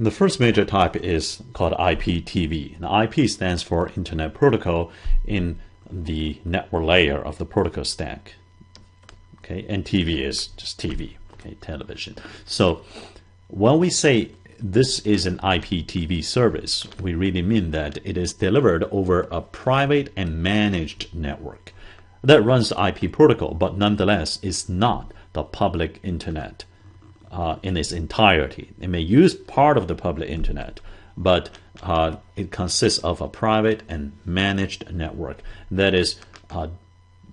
The first major type is called IPTV. Now, IP stands for Internet Protocol in the network layer of the protocol stack. Okay, and TV is just TV, okay, television. So when we say this is an IPTV service, we really mean that it is delivered over a private and managed network that runs the IP protocol, but nonetheless is not the public internet uh, in its entirety. It may use part of the public internet, but uh, it consists of a private and managed network that is uh,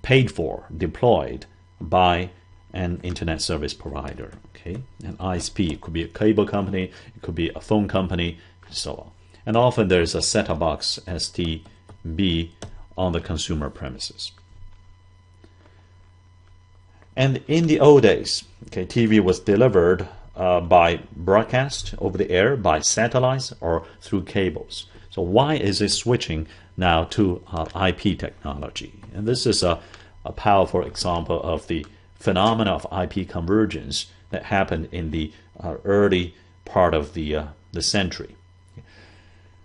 paid for, deployed by an internet service provider. Okay, an ISP it could be a cable company, it could be a phone company, and so on. And often there is a set-top box STB on the consumer premises. And in the old days, okay, TV was delivered uh, by broadcast over the air, by satellites, or through cables. So why is it switching now to uh, IP technology? And this is a, a powerful example of the phenomena of IP convergence that happened in the uh, early part of the uh, the century.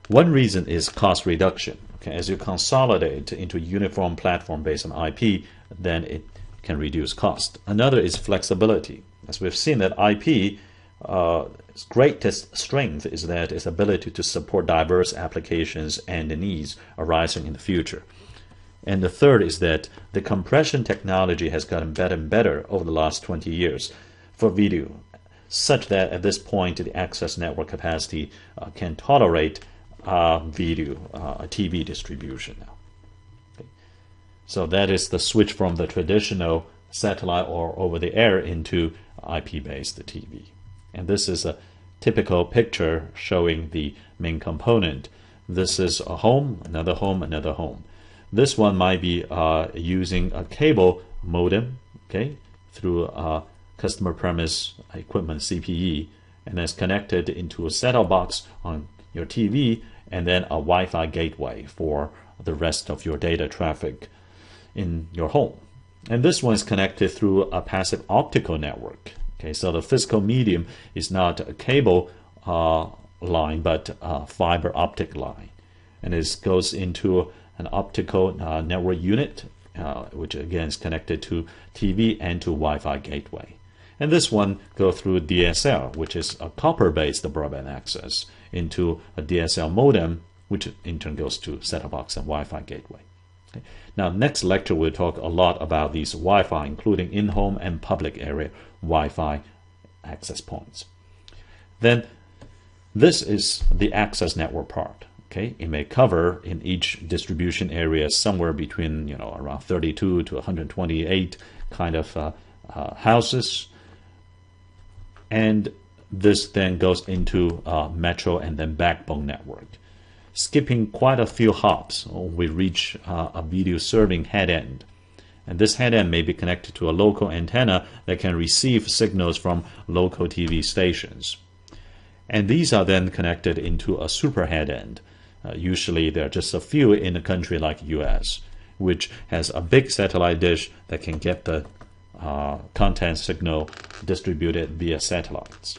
One reason is cost reduction. Okay, as you consolidate into a uniform platform based on IP, then it can reduce cost. Another is flexibility. As we've seen that IP, uh, its greatest strength is that its ability to support diverse applications and needs arising in the future. And the third is that the compression technology has gotten better and better over the last 20 years for video, such that at this point the access network capacity uh, can tolerate uh, video, uh, TV distribution now. So that is the switch from the traditional satellite or over the air into IP-based TV. And this is a typical picture showing the main component. This is a home, another home, another home. This one might be uh, using a cable modem, okay, through a customer premise equipment CPE, and it's connected into a set-top box on your TV, and then a Wi-Fi gateway for the rest of your data traffic in your home. And this one is connected through a passive optical network. Okay, so the physical medium is not a cable uh, line, but a fiber optic line. And this goes into an optical uh, network unit, uh, which again is connected to TV and to Wi-Fi gateway. And this one goes through DSL, which is a copper-based broadband access, into a DSL modem, which in turn goes to set-top box and Wi-Fi gateway. Now, next lecture we'll talk a lot about these Wi-Fi, including in-home and public area Wi-Fi access points. Then, this is the access network part. Okay, it may cover in each distribution area somewhere between you know around 32 to 128 kind of uh, uh, houses, and this then goes into uh, metro and then backbone network skipping quite a few hops, we reach uh, a video serving head end. And this head end may be connected to a local antenna that can receive signals from local TV stations. And these are then connected into a super head end. Uh, usually there are just a few in a country like US, which has a big satellite dish that can get the uh, content signal distributed via satellites.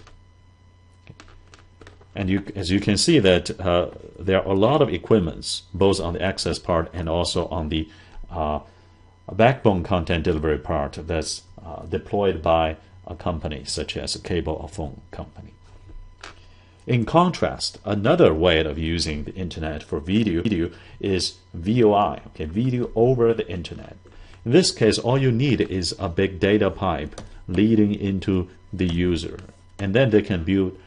And you, as you can see that uh, there are a lot of equipments, both on the access part and also on the uh, backbone content delivery part that's uh, deployed by a company such as a cable or phone company. In contrast, another way of using the internet for video, video is VOI, okay, video over the internet. In this case, all you need is a big data pipe leading into the user, and then they can build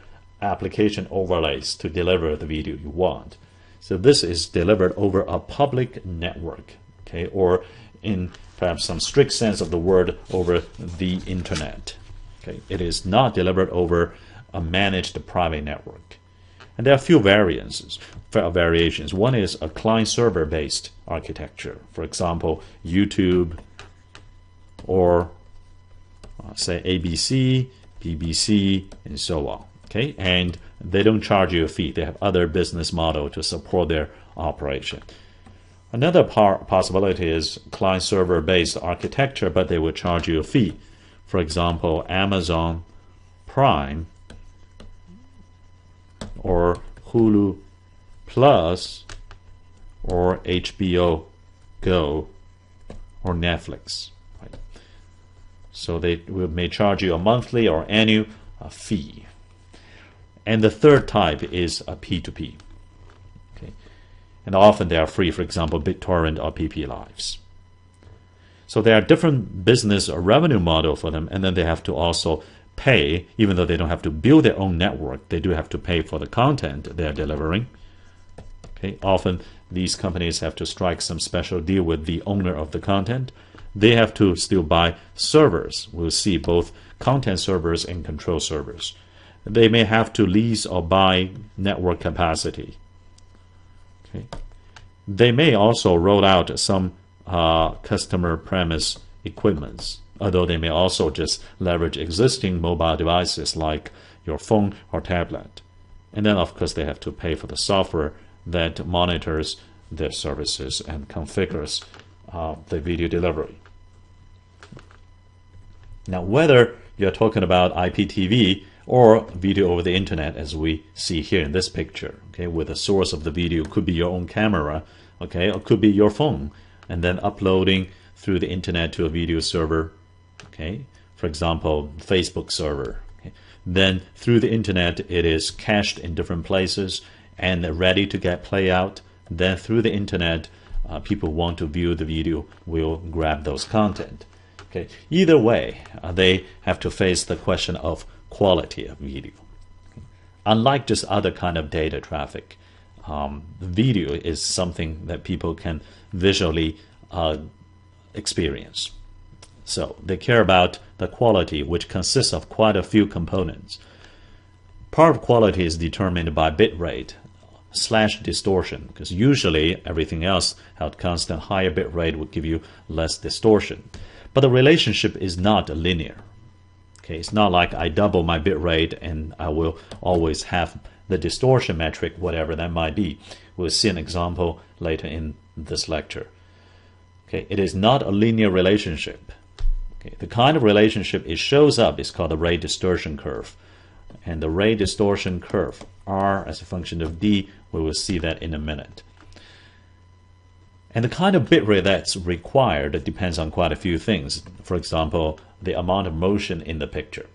application overlays to deliver the video you want. So this is delivered over a public network, okay, or in perhaps some strict sense of the word, over the internet. Okay, it is not delivered over a managed private network. And there are a few variances, variations. One is a client-server based architecture. For example, YouTube or uh, say ABC, BBC, and so on okay and they don't charge you a fee they have other business model to support their operation another possibility is client server based architecture but they will charge you a fee for example amazon prime or Hulu Plus or HBO Go or Netflix. Right? So they will, may charge you a monthly or annual uh, fee. And the third type is a P2P. Okay. And often they are free, for example, BitTorrent or PP Lives. So there are different business or revenue model for them, and then they have to also pay, even though they don't have to build their own network, they do have to pay for the content they are delivering. Okay, often these companies have to strike some special deal with the owner of the content. They have to still buy servers. We'll see both content servers and control servers. They may have to lease or buy network capacity. Okay. They may also roll out some uh, customer premise equipments, although they may also just leverage existing mobile devices like your phone or tablet. And then, of course, they have to pay for the software that monitors their services and configures uh, the video delivery. Now, whether you're talking about IPTV or video over the internet, as we see here in this picture, okay, where the source of the video could be your own camera, okay, or could be your phone, and then uploading through the internet to a video server, okay, for example, Facebook server. Okay. Then through the internet, it is cached in different places and ready to get play out. Then through the internet, uh, people want to view the video will grab those content. Okay. Either way, uh, they have to face the question of quality of video. Unlike just other kind of data traffic, um, video is something that people can visually uh, experience. So they care about the quality, which consists of quite a few components. Part of quality is determined by bit rate slash distortion, because usually everything else held constant, higher bit rate would give you less distortion. But the relationship is not linear. Okay, it's not like I double my bit rate and I will always have the distortion metric, whatever that might be. We'll see an example later in this lecture. Okay, it is not a linear relationship. Okay, the kind of relationship it shows up is called the rate distortion curve. And the rate distortion curve, R as a function of D, we will see that in a minute. And the kind of bit rate that's required depends on quite a few things. For example, the amount of motion in the picture.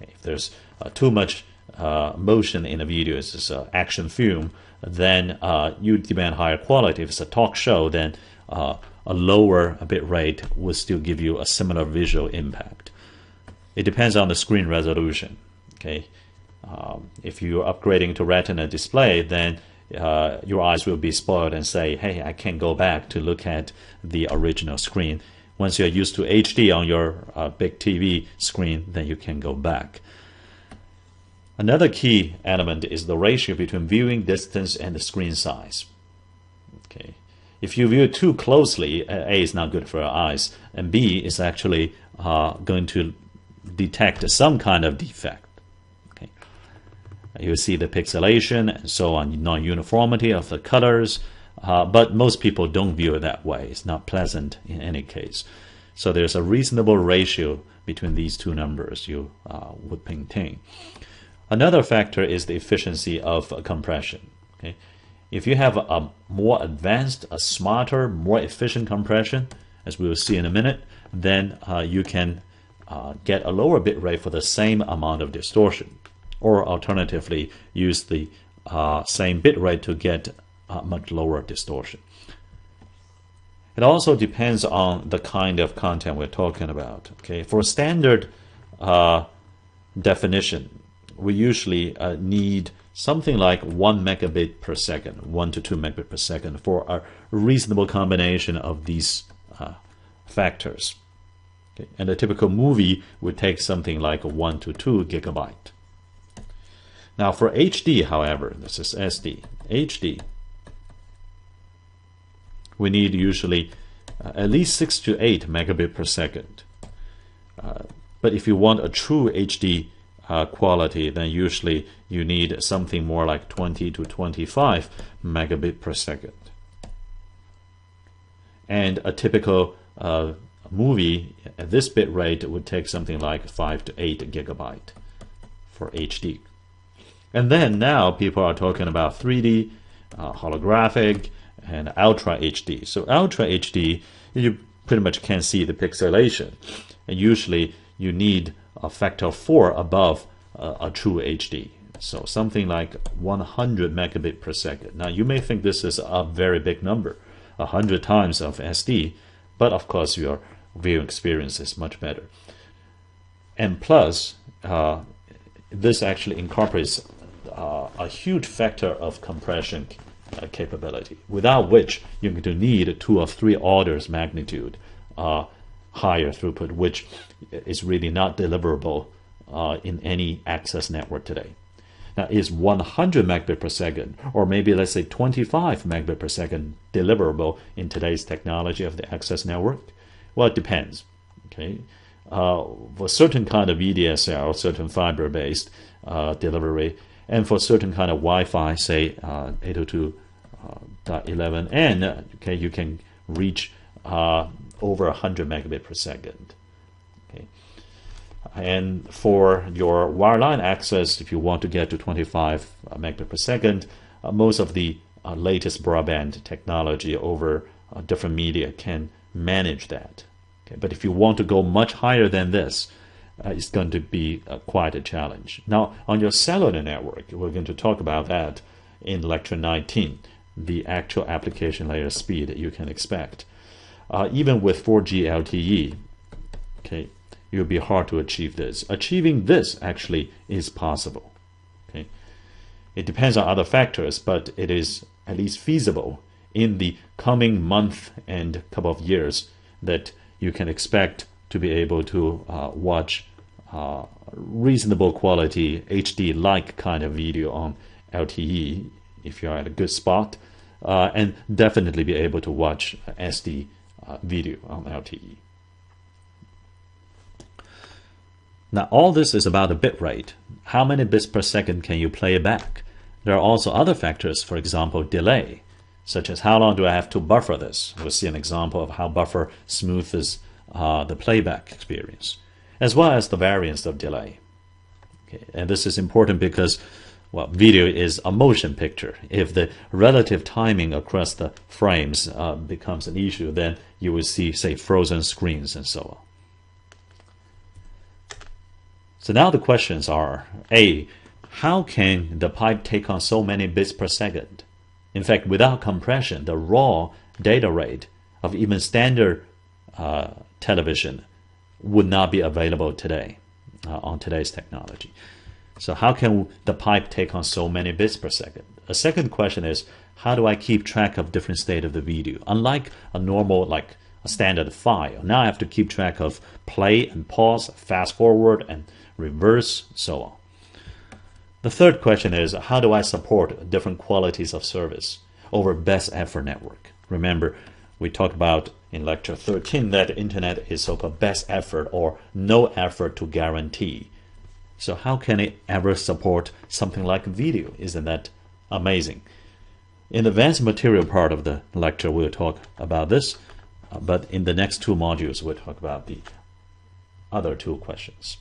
If there's uh, too much uh, motion in a video, it's an action film, then uh, you demand higher quality. If it's a talk show, then uh, a lower bit rate will still give you a similar visual impact. It depends on the screen resolution. Okay, um, if you're upgrading to Retina display, then uh, your eyes will be spoiled and say, "Hey, I can't go back to look at the original screen." Once you're used to HD on your uh, big TV screen, then you can go back. Another key element is the ratio between viewing distance and the screen size. Okay, if you view too closely, uh, A is not good for your eyes, and B is actually uh, going to detect some kind of defect. You see the pixelation and so on, non-uniformity of the colors, uh, but most people don't view it that way. It's not pleasant in any case. So there's a reasonable ratio between these two numbers you uh, would maintain. Another factor is the efficiency of compression. Okay. If you have a more advanced, a smarter, more efficient compression, as we will see in a minute, then uh, you can uh, get a lower bit rate for the same amount of distortion. Or alternatively, use the uh, same bit rate to get much lower distortion. It also depends on the kind of content we're talking about. Okay, for a standard uh, definition, we usually uh, need something like 1 megabit per second, 1 to 2 megabit per second for a reasonable combination of these uh, factors. Okay. And a typical movie would take something like 1 to 2 gigabyte. Now for HD, however, this is SD, HD, we need usually uh, at least 6 to 8 megabit per second. Uh, but if you want a true HD uh, quality, then usually you need something more like 20 to 25 megabit per second. And a typical uh, movie at this bit rate would take something like 5 to 8 gigabyte for HD. And then now people are talking about 3D, uh, holographic, and Ultra HD. So Ultra HD, you pretty much can see the pixelation. And usually you need a factor of 4 above uh, a true HD. So something like 100 megabit per second. Now you may think this is a very big number, 100 times of SD, but of course your viewing experience is much better. And plus, uh, this actually incorporates uh, a huge factor of compression uh, capability, without which you're going to need two or three orders magnitude uh, higher throughput, which is really not deliverable uh, in any access network today. Now, is 100 megabit per second, or maybe let's say 25 megabit per second, deliverable in today's technology of the access network? Well, it depends. Okay, uh, for certain kind of VDSL, certain fiber-based uh, delivery, and for certain kind of Wi-Fi, say uh, 802.11n, uh, okay, you can reach uh, over 100 megabit per second. Okay. And for your wireline access, if you want to get to 25 uh, megabit per second, uh, most of the uh, latest broadband technology over uh, different media can manage that. Okay. But if you want to go much higher than this, uh, it's going to be uh, quite a challenge. Now, on your cellular network, we're going to talk about that in lecture 19, the actual application layer speed that you can expect. Uh, even with 4G LTE, okay, it will be hard to achieve this. Achieving this actually is possible. Okay, it depends on other factors, but it is at least feasible in the coming month and couple of years that you can expect to be able to uh, watch uh, reasonable quality HD like kind of video on LTE if you're at a good spot, uh, and definitely be able to watch SD uh, video on LTE. Now, all this is about the bit rate. How many bits per second can you play back? There are also other factors, for example, delay, such as how long do I have to buffer this? We'll see an example of how buffer smooths uh, the playback experience, as well as the variance of delay. Okay, and this is important because well, video is a motion picture. If the relative timing across the frames uh, becomes an issue, then you will see, say, frozen screens and so on. So now the questions are, A, how can the pipe take on so many bits per second? In fact, without compression, the raw data rate of even standard uh, television would not be available today uh, on today's technology. So how can the pipe take on so many bits per second? A second question is, how do I keep track of different state of the video? Unlike a normal, like a standard file, now I have to keep track of play and pause, fast forward and reverse, so on. The third question is, how do I support different qualities of service over best effort network? Remember, we talked about in lecture 13 that internet is so-called best effort or no effort to guarantee. So how can it ever support something like video? Isn't that amazing? In the advanced material part of the lecture, we'll talk about this, uh, but in the next two modules, we'll talk about the other two questions.